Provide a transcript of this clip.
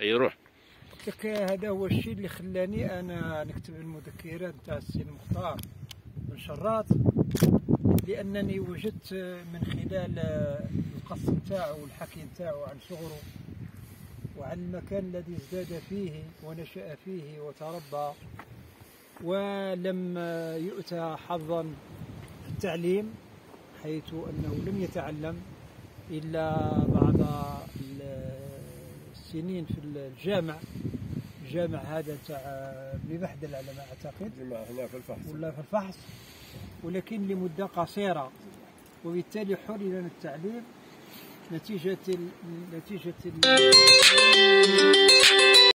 أي روح. لك هذا هو الشيء اللي خلاني أنا نكتب المذكرات نتاع السي المختار بن شراط لأنني وجدت من خلال القص نتاعو والحكي نتاعو عن صغره وعن المكان الذي ازداد فيه ونشأ فيه وتربى ولم يؤتى حظا في التعليم حيث أنه لم يتعلم إلا بعد السنين في الجامع. الجامع هذا تاع ابن بحدل على ما اعتقد هنا في الفحص. ولا في الفحص. ولكن لمدة قصيرة. وبالتالي حرم من التعليم نتيجة ال... نتيجة ال...